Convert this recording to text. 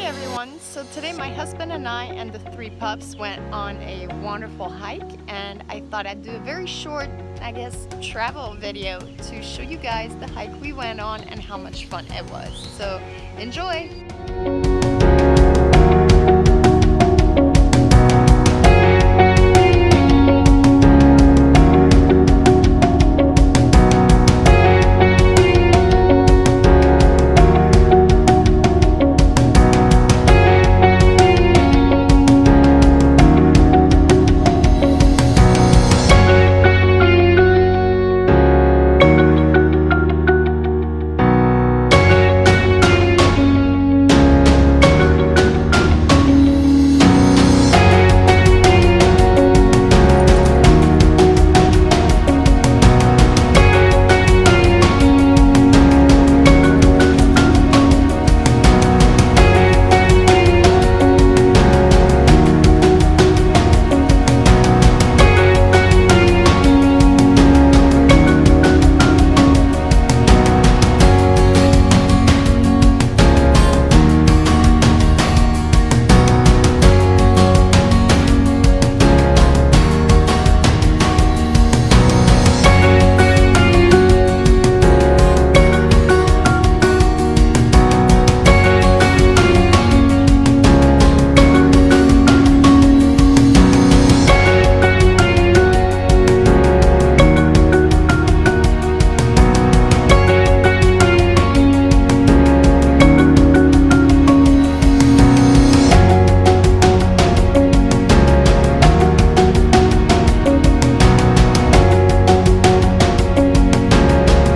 Hey everyone! So today my husband and I and the three pups went on a wonderful hike and I thought I'd do a very short, I guess, travel video to show you guys the hike we went on and how much fun it was. So enjoy!